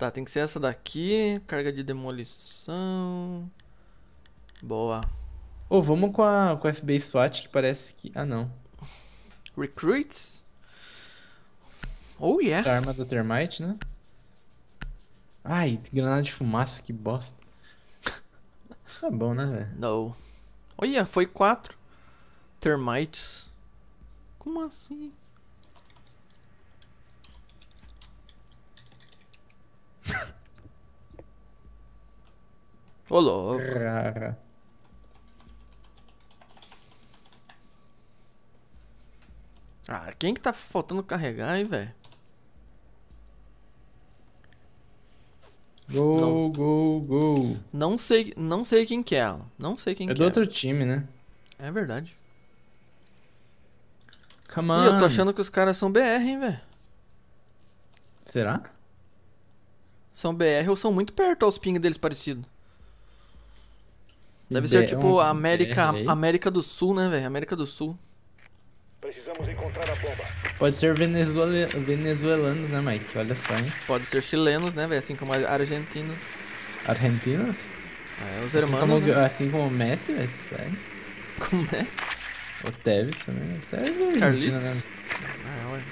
Tá, tem que ser essa daqui. Carga de demolição. Boa. Ô, vamos com a, com a FBI SWAT que parece que. Ah, não. Recruits? Oh, yeah. Essa arma do Termite, né? Ai, granada de fumaça, que bosta. Tá bom, né, velho? Não. Olha, foi quatro. Termites. Como assim? Ô, louco. Rara. Ah, quem que tá faltando carregar, hein, velho? Go, Não. go, go. Não sei, não sei quem que é. Não sei quem É que do é. outro time, né? É verdade. Come Ih, on. eu tô achando que os caras são BR, hein, velho? Será? São BR ou são muito perto aos ping deles parecidos. Deve ser tipo um América, aí? América do Sul, né, velho? América do Sul. Precisamos encontrar a bomba. Pode ser venezuela... venezuelanos, né, Mike? Olha só, hein? Pode ser chilenos, né, velho? Assim como argentinos. Argentinos? É, os Assim como, né? assim como o Messi, velho? Sério? Começa. O Tevez também. O Tevez é argentino, né? Ah, ué.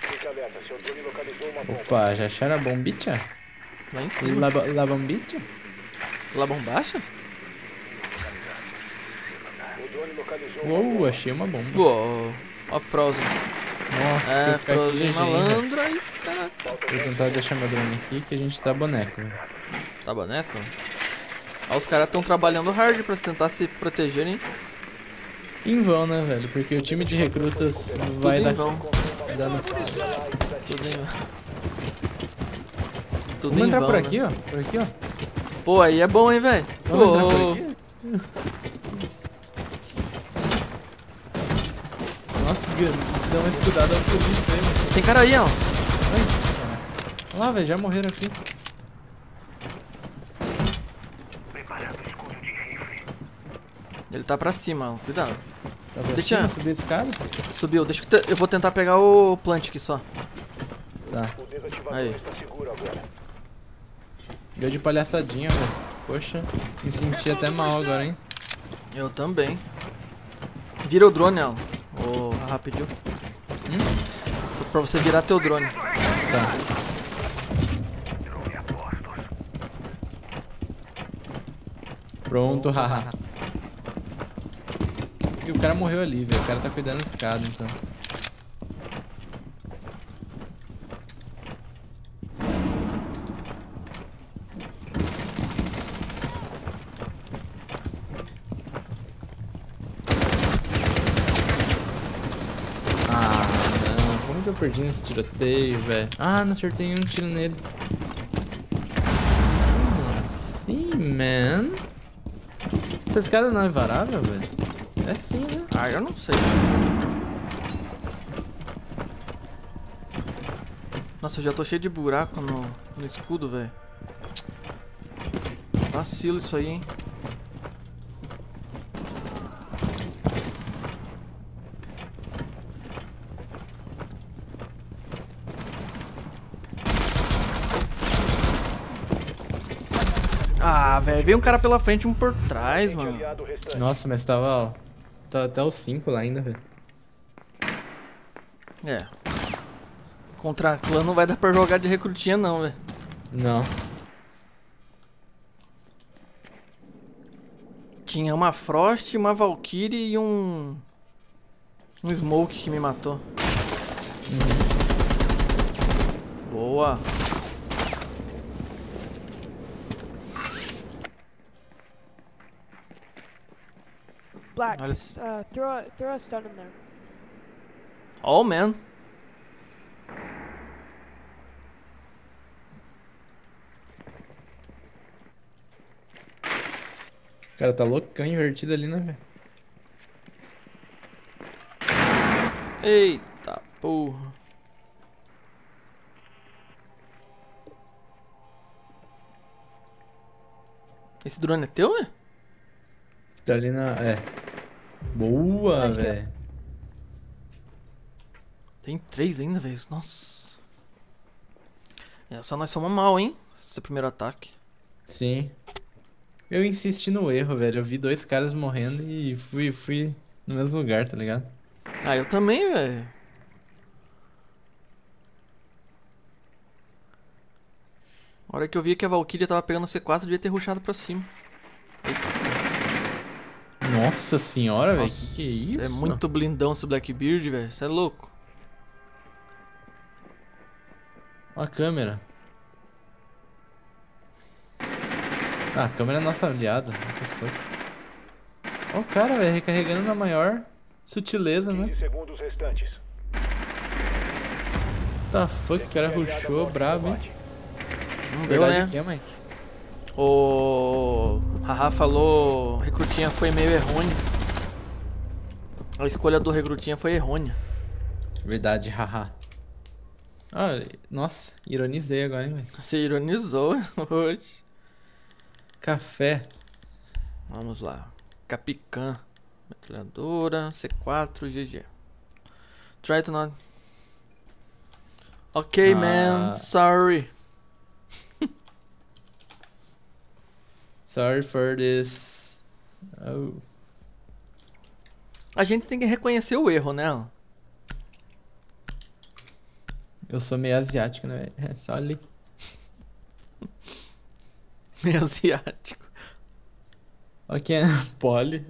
Fique alerta, seu drone localizou uma bomba. Opa, já acharam a bombicha? Lá em cima. La, la bombicha? Lá bombacha? Uou, achei uma bomba. Uou. Ó, Frozen. Nossa, É, Frozen malandra e caraca. Vou tentar deixar meu drone aqui que a gente tá boneco. velho. Tá boneco? Ó, os caras tão trabalhando hard pra tentar se protegerem. Em vão, né, velho? Porque o time de recrutas vai Tudo dar em vão. dando. Tudo em. Tudo Vamos em entrar vão, por né? aqui, ó. Por aqui, ó. Pô, aí é bom, hein, velho? Vamos entrar por aqui? Nossa, Gu, se dá uma escudada eu fico muito feio. Tem cara aí, ó. Olha lá, velho, já morreram aqui. Ele tá pra cima, ó. Cuidado. Tá pra Deixa- cima, subir a escada? Subiu. Deixa eu te- eu vou tentar pegar o plant aqui só. Tá. Aí. está seguro agora. Deu de palhaçadinha, velho. Poxa, me senti até mal agora, hein? Eu também. Vira o drone, ó. Ô, rapidinho. Hum? Pra você virar teu drone. Tá. Pronto, haha. E o cara morreu ali, velho. O cara tá cuidando da escada, então. Ah, não. Como que eu perdi nesse tiroteio, velho? Ah, não acertei um tiro nele. Como assim, man? Essa escada não é varável, velho? É sim, né? Ah, eu não sei. Nossa, eu já tô cheio de buraco no, no escudo, velho. Vacilo isso aí, hein? Ah, velho, veio um cara pela frente e um por trás, mano. Nossa, mas tava, ó. Tava até os 5 lá ainda, velho. É. Contra clã não vai dar pra jogar de recrutinha não, velho. Não. Tinha uma Frost, uma Valkyrie e um... Um Smoke que me matou. Boa. Black, Olha. uh, throw a throw a stun in there. Oh, man. O cara tá loucão invertido ali, né, velho? Eita porra. Esse drone é teu, velho? Tá ali na. É. Boa, velho. Tem três ainda, velho. Nossa. Essa nós somos mal, hein? Esse primeiro ataque. Sim. Eu insisti no erro, velho. Eu vi dois caras morrendo e fui, fui no mesmo lugar, tá ligado? Ah, eu também, velho. A hora que eu vi que a Valkyria tava pegando C4, eu devia ter rushado pra cima. Nossa senhora, velho. Que que é isso? É muito blindão esse Blackbeard, velho. Você é louco. Ó a câmera. Ah, a câmera é nossa aliada. What the fuck? Ó o cara, velho, recarregando na maior sutileza, né? 15 segundos restantes. What the fuck, o cara rushou brabo, hein? Não deu, Verdade né? que é, Mike? O Haha falou recrutinha foi meio errônea. A escolha do recrutinha foi errônea. Verdade, haha. Ah, nossa, ironizei agora, hein, velho? Você ironizou hoje. Café. Vamos lá. Capicã. Metralhadora. C4. GG. Try to not. Ok, Ah. man. Sorry. Sorry for this. Oh. A gente tem que reconhecer o erro, né? Eu sou meio asiático, né? É só ali. Meio asiático. Ok, poli.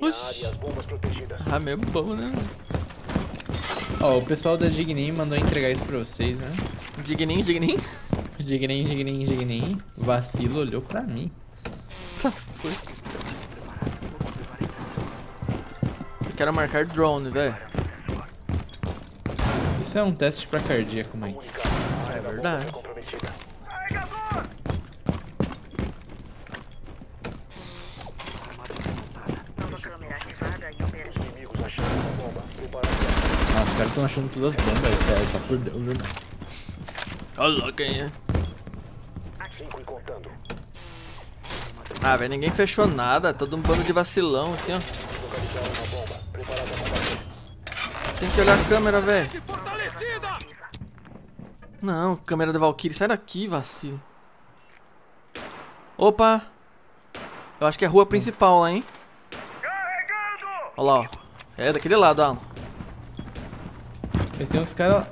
As bombas protegidas. Ah, meio bom, né? Ó, o pessoal da Dignin mandou entregar isso pra vocês, né? Digninho, digninho. Dignin, Dignin, Dignin. Vacilo olhou pra mim. Tá foi. Eu quero marcar drone, velho. Isso é um teste pra cardíaco, Mike. Bomba verdade. Nossa, os caras estão achando todas as bombas, sério, tá por Deus, viu? Olha lá quem é. Ah, velho, ninguém fechou nada. Todo um bando de vacilão aqui, ó. Tem que olhar a câmera, velho. Não, câmera da Valkyrie. Sai daqui, vacilo. Opa. Eu acho que é a rua principal lá, hein? Olha lá, ó. É daquele lado, Alan. Mas tem uns caras.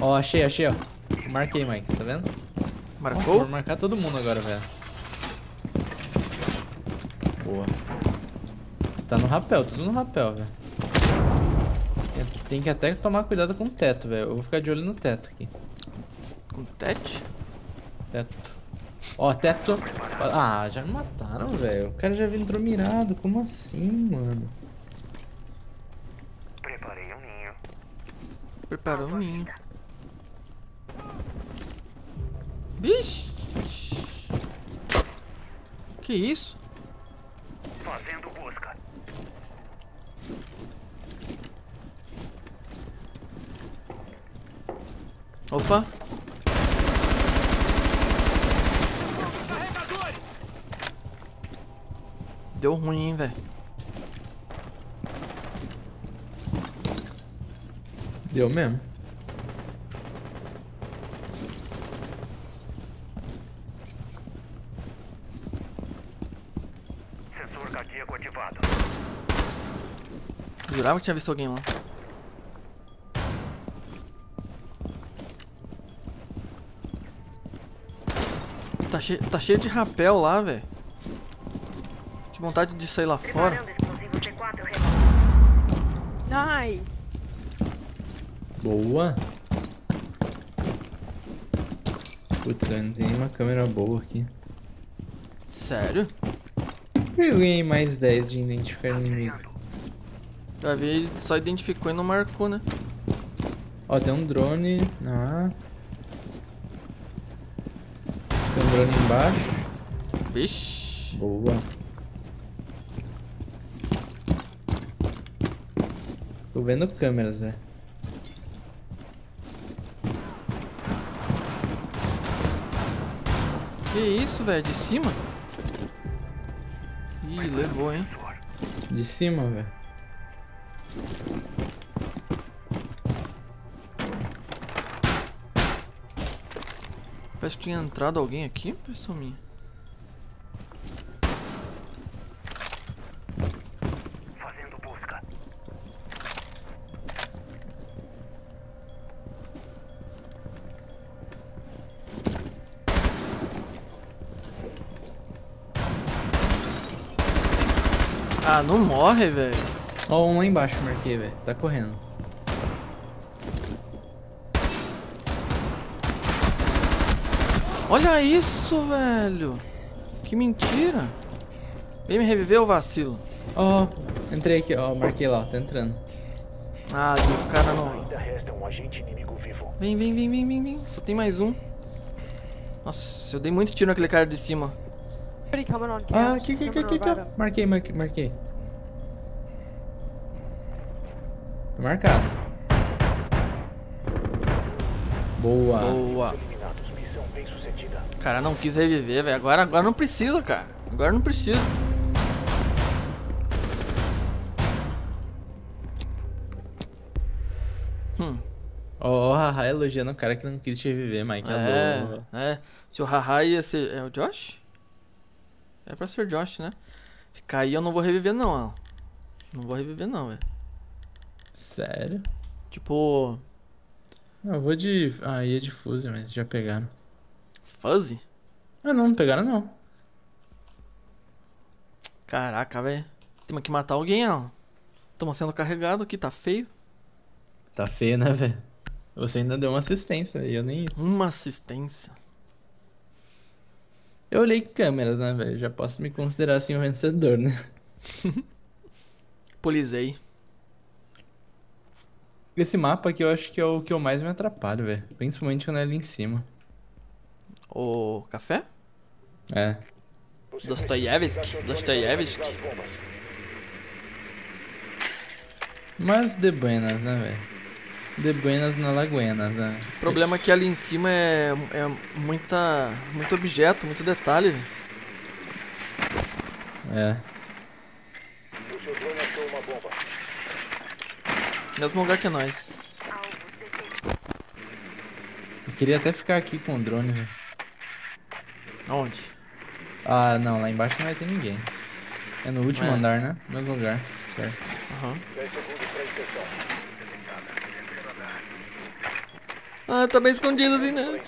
Ó, achei, achei, ó. Marquei, Mike, tá vendo? Marcou? vou marcar todo mundo agora, velho. Boa. Tá no rapel, tudo no rapel, velho. Tem- que até tomar cuidado com o teto, velho. Eu vou ficar de olho no teto aqui. Com tete? Teto. Ó, teto. Ah, já me mataram, velho. O cara já entrou mirado. Como assim, mano? Preparei um ninho. Preparou o ninho. Vixe. Que isso? Fazendo busca. Opa. Deu ruim, hein, velho. Deu mesmo. Jurava que tinha visto alguém lá. Tá, che tá cheio de rapel lá, velho. Que vontade de sair lá fora. Nice. Boa. Putz, eu não tem nenhuma câmera boa aqui. Sério? Por que eu ganhei mais 10 de identificar inimigo? Vai ver, ele só identificou e não marcou, né? Ó, tem um drone. Ah. Tem um drone embaixo. Vixe. Boa. Tô vendo câmeras, velho. Que isso, velho? De cima? Ih, levou, hein? De cima, velho. Parece que tinha entrado alguém aqui, impressão minha. Fazendo busca. Ah, não morre, velho. Ó, um lá embaixo, marquei, velho. Tá correndo. Olha isso, velho. Que mentira. Vem me reviver o vacilo. Ó, entrei aqui, ó. Marquei lá, ó. Tá entrando. Ah, o cara não. Um vivo. Vem, vem, vem, vem, vem, vem. Só tem mais um. Nossa, eu dei muito tiro naquele cara de cima. Ah, aqui, aqui, aqui, aqui, aqui. Marquei, marquei, marquei. Marcado. Boa. Boa. Cara, não quis reviver, velho. Agora, agora não precisa, cara. Agora não precisa. Hum, Ó, o Haha elogiando o cara que não quis te reviver, Mike. É, é. Se o Haha ia ser. É o Josh? É pra ser Josh, né? Ficar aí eu não vou reviver, não, ó. Não vou reviver, não, velho. Sério? Tipo. Eu vou de. Ah, ia de Fuse, mas já pegaram. Fuzzy? Ah, não, não pegaram não. Caraca, velho. Temos que matar alguém, ó. Estamos sendo carregado aqui, tá feio. Tá feio, né, velho? Você ainda deu uma assistência e eu nem isso. Uma assistência. Eu olhei câmeras, né, velho? Já posso me considerar assim um vencedor, né? Polisei. Esse mapa aqui eu acho que é o que eu mais me atrapalho, velho. Principalmente quando é ali em cima. O café? É. Dostoiévski, Dostoiévski. Mas de buenas, né, velho? De buenas na laguenas, né? O problema é que ali em cima é, é muita, muito objeto, muito detalhe. velho. É. Mesmo lugar que nós. Eu queria até ficar aqui com o drone, velho. Aonde? Ah, não, lá embaixo não vai ter ninguém. É no último É. andar, né? No mesmo lugar, certo. Aham. 10 segundos para inserção. Ah, tá bem escondido assim, né?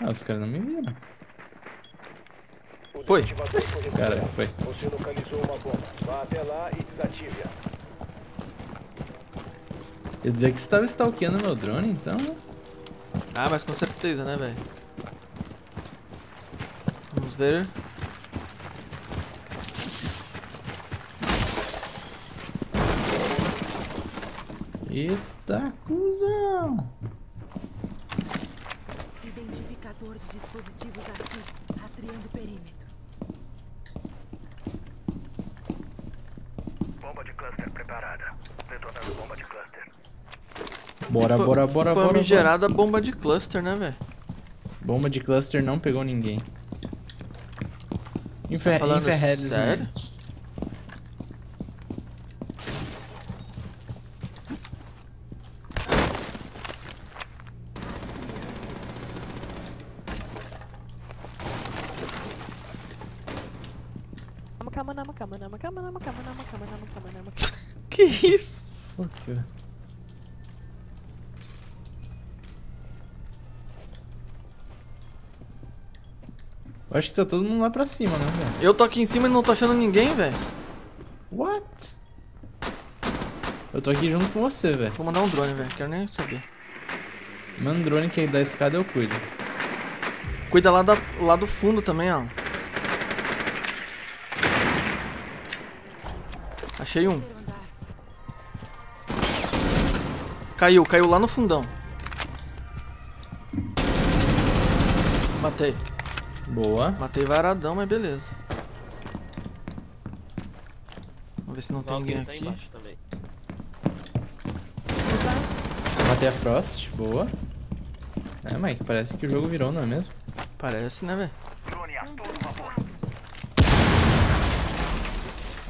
Ah, os caras não me viram. Foi. Cara, foi. Você localizou uma bomba. Vá até lá e desative-a. Eu dizer que você tava stalkeando meu drone, então. Ah, mas com certeza, né, velho? Vamos ver. Eita, cuzão! Identificador de dispositivos ativo, rastreando o perímetro. Bomba de cluster preparada. Detonando bomba de cluster. Bora, Foi- bora, bora, Foi bora. uma gerada bomba de cluster, né, velho? Bomba de cluster não pegou ninguém. Infer, tá falando Inferheads, sério? Mano. Que isso? Fuck you. Eu acho que tá todo mundo lá pra cima, né, velho? Eu tô aqui em cima e não tô achando ninguém, velho. What? Eu tô aqui junto com você, velho. Vou mandar um drone, velho. Quero nem saber. Manda um drone que da escada eu cuido. Cuida lá, da, lá do fundo também, ó. Achei um. Caiu, caiu lá no fundão. Matei. Boa. Matei varadão, mas beleza. Vamos ver se não tem ninguém aqui. Matei a Frost, boa. É, Mike, parece que o jogo virou, não é mesmo? Parece, né, velho?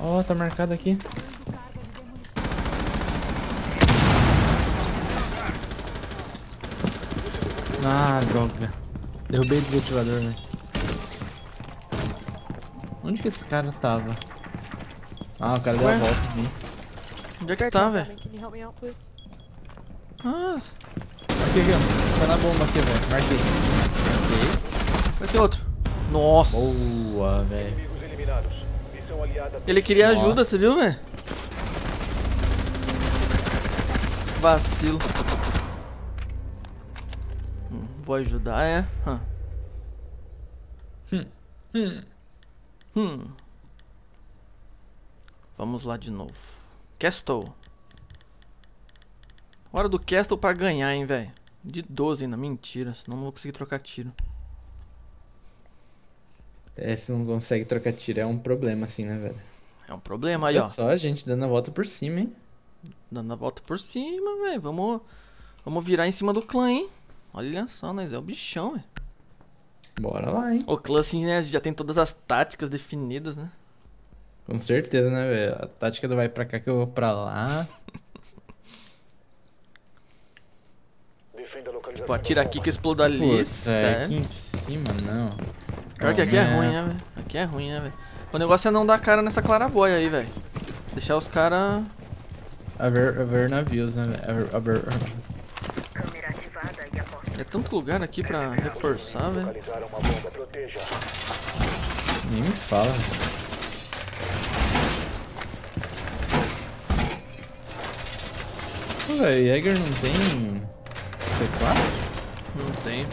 Ó, tá marcado aqui. Ah, droga. Derrubei o desativador, velho. Onde que esse cara tava? Ah, o cara deu a Ué? volta em mim. Onde é que tá, velho? Ah, Aqui, aqui, ó. Tá na bomba aqui, velho. Marquei. Marquei. vai ter outro. Nossa. Boa, velho. Ele queria Nossa. ajuda, você viu, velho? Vacilo. Hum, vou ajudar, é? Hã. Hum. Vamos lá de novo. Castle. Hora do Castle pra ganhar, hein, velho. De 12 ainda, mentira. Senão não vou conseguir trocar tiro. É, se não consegue trocar tiro é um problema, assim, né, velho? É um problema aí, Olha ó. só a gente dando a volta por cima, hein? Dando a volta por cima, velho. Vamos, vamos virar em cima do clã, hein? Olha só, nós é o bichão, velho. Bora lá, hein? O clã, assim, né, já tem todas as táticas definidas, né? Com certeza, né, velho? A tática do vai pra cá que eu vou pra lá. Pô, atira aqui que eu explodo ali. Putz, velho, aqui em cima não. Pior que aqui é ruim, né, velho? Aqui é ruim, né, velho? O negócio é não dar cara nessa claraboia aí, velho. Deixar os caras... Haver, haver navios, né, velho? Haver, haver... Câmera ativada e aposta. É tanto lugar aqui pra reforçar, velho. Nem me fala. Pô, velho, Jäger não tem C4? Não tem.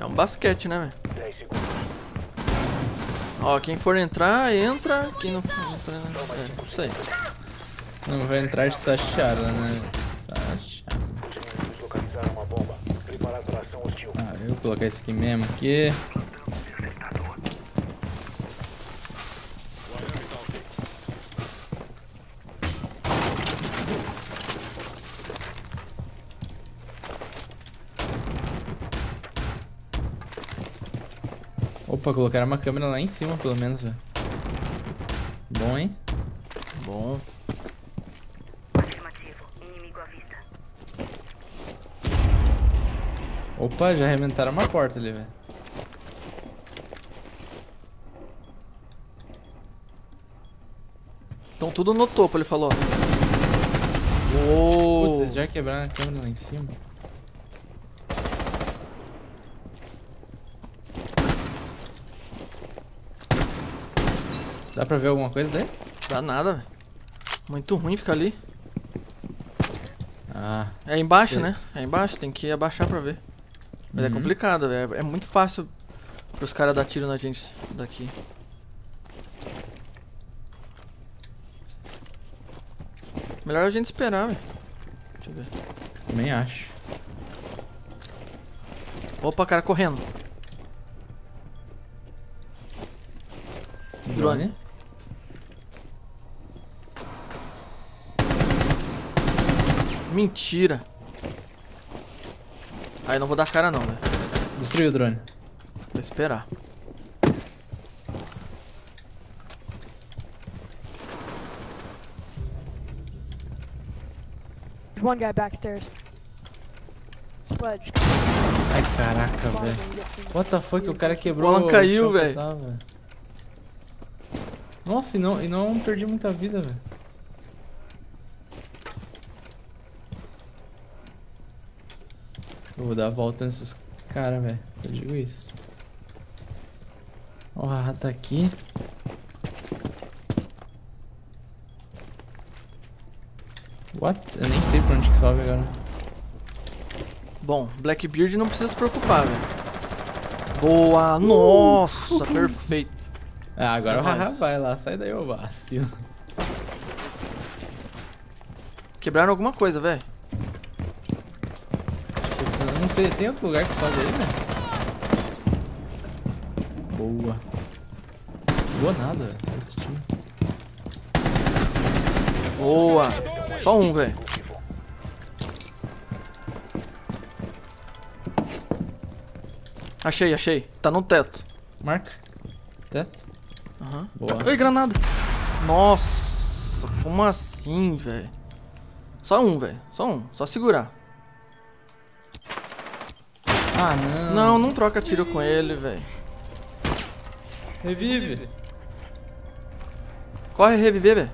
É um basquete, né, velho? 10 segundos. Ó, quem for entrar, entra. Quem não for entrar, é, isso aí. Não vai entrar de Sachara, né? Vou colocar isso aqui mesmo aqui. Opa, colocaram uma câmera lá em cima, pelo menos, velho. Opa, já arrebentaram uma porta ali, velho. Estão tudo no topo, ele falou. Uou. Putz, eles já quebraram a câmera lá em cima. Dá pra ver alguma coisa daí? Dá nada, velho. Muito ruim ficar ali. Ah, É embaixo, Sei. né? É embaixo, tem que abaixar pra ver. Mas é Uhum. complicado, velho. É muito fácil pros caras dar tiro na gente daqui. Melhor a gente esperar, velho. Deixa eu ver. também acho. Opa, cara correndo. Drone. Mentira. Aí não vou dar cara não, velho. Destruiu o drone. Vou esperar. There's one guy backstairs. Sledge. Ai, caraca, velho. What the fuck, o cara quebrou Alan caiu, velho. Nossa, e não, e não perdi muita vida, velho. Eu vou dar a volta nesses caras, velho. Eu digo isso. Ó, a rata aqui. What? Eu nem sei pra onde que sobe agora. Bom, Blackbeard não precisa se preocupar, velho. Boa! Nossa, perfeito. Ah, agora o Haha nóis. vai lá. Sai daí, ô vacilo. Quebraram alguma coisa, velho. Sei, tem outro lugar que sobe aí, velho? Boa. Boa nada, velho. Boa! Só um, velho. Achei, achei. Tá no teto. Marca. Teto. Aham. Boa. Ai, granada! Nossa, como assim, velho? Só um, velho. Só um. Só segurar. Ah, não. Não, não troca tiro com ele, velho. Revive. Corre reviver, velho.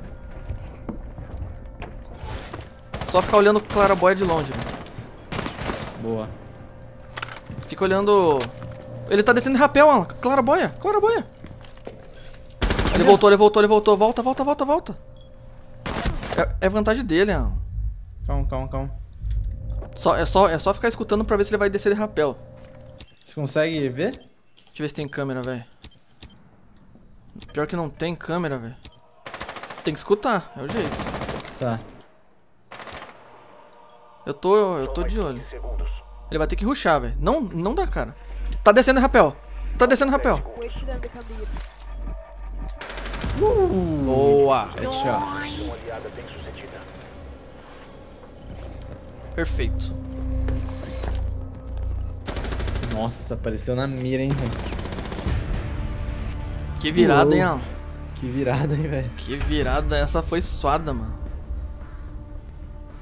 Só ficar olhando o Claraboy de longe, velho. Boa. Fica olhando. Ele tá descendo de rapel, Alan. Claraboia, Claraboia. Ele voltou, ele voltou, ele voltou. Volta, volta, volta, volta. É, é vantagem dele, Alan. Calma, calma, calma. Só, é, só, é só ficar escutando pra ver se ele vai descer de rapel. Você consegue ver? Deixa eu ver se tem câmera, velho. Pior que não tem câmera, velho. Tem que escutar, é o jeito. Tá. Eu tô, eu tô de olho. 15 segundos. Ele vai ter que ruxar, velho. Não, não dá, cara. Tá descendo rapel. Tá descendo rapel. The Boa. Headshot. Missão aliada bem sucedida. Perfeito. Nossa, apareceu na mira, hein, velho. Que virada, hein, Uou. Alan. Que virada, hein, velho. Que virada. Essa foi suada, mano.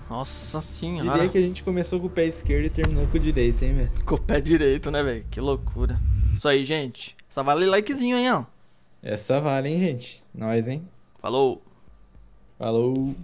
Nossa senhora. Diria que a gente começou com o pé esquerdo e terminou com o direito, hein, velho. Com o pé direito, né, velho? Que loucura. Isso aí, gente. Só vale likezinho, hein, Alan. Essa vale, hein, gente. Nós, hein. Falou. Falou.